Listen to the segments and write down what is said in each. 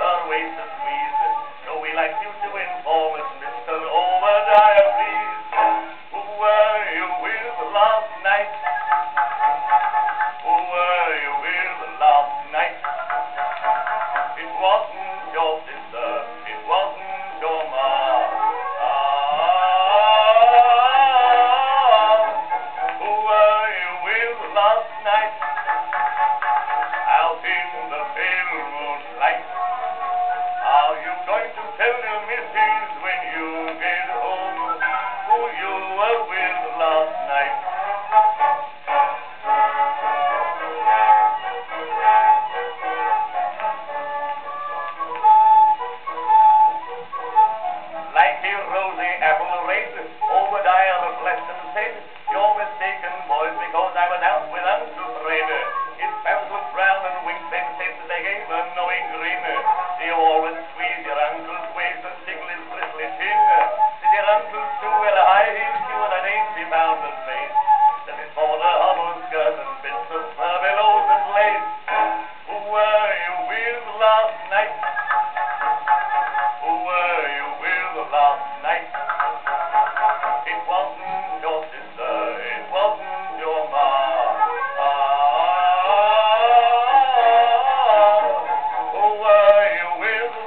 on ways to sweet.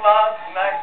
last night.